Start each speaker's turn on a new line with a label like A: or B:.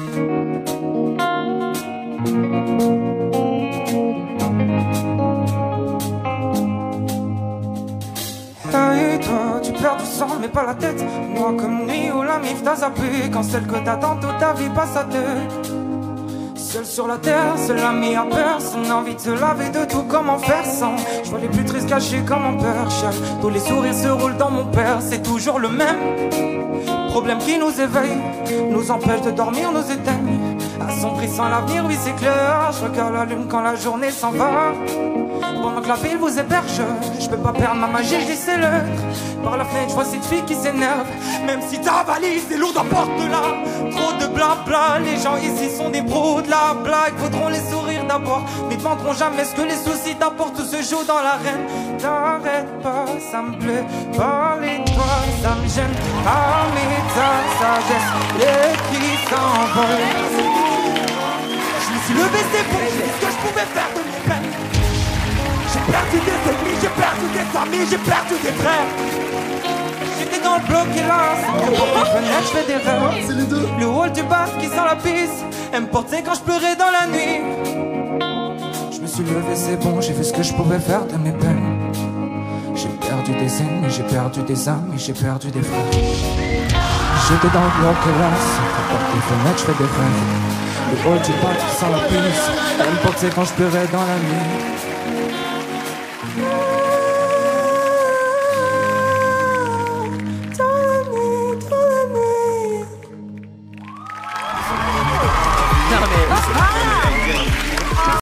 A: Hey, toi, tu perds du sang, mais pas la tête. Moi, comme nuit ou la mif, t'as zappé. Quand celle que t'attends toute ta vie passe à deux. Seul sur la terre, seul ami à personne. Envie de se laver de tout, comment faire sans? Je vois les plus tristes cachés comme un père. Chaque tous les sourires se roulent dans mon père. C'est toujours le même. Problème qui nous éveille, nous empêche de dormir, nous éteigne. À son prix sans l'avenir, oui c'est clair. Je regarde la lune quand la journée s'en va. Pendant que la ville vous héberge, je peux pas perdre ma magie, je c'est l'heure. Par la fenêtre, je vois cette fille qui s'énerve. Même si ta valise est lourde, emporte-la. Trop de blabla, les gens ici sont des pros de la blague. Faudront les sourires d'abord, mais demanderont jamais ce que les soucis t'apportent. Tout se joue dans l'arène. T'arrêtes pas, ça me plaît. Parler ça me gêne. Ah, mais ta sagesse, les qui s'envolent. Je me suis levé, c'est bon, j'ai dit ce que je pouvais faire de mes peines. J'ai perdu des ennemis, j'ai perdu des familles, j'ai perdu des frères. J'étais dans le bloc et là, pour je fais des rêves.
B: C'est les deux.
A: Le hall du bar qui sent la pisse, elle me portait quand je pleurais dans la nuit. Je me suis levé, c'est bon, j'ai fait ce que je pouvais faire de mes peines perdu des amis, j'ai perdu des amis, j'ai perdu des frères. J'étais dans le que lasse, porte les fenêtres, je fais des rêves. Le haut du pas sans la puce, même pour c'est quand je pleurais dans la nuit. Dans la nuit, dans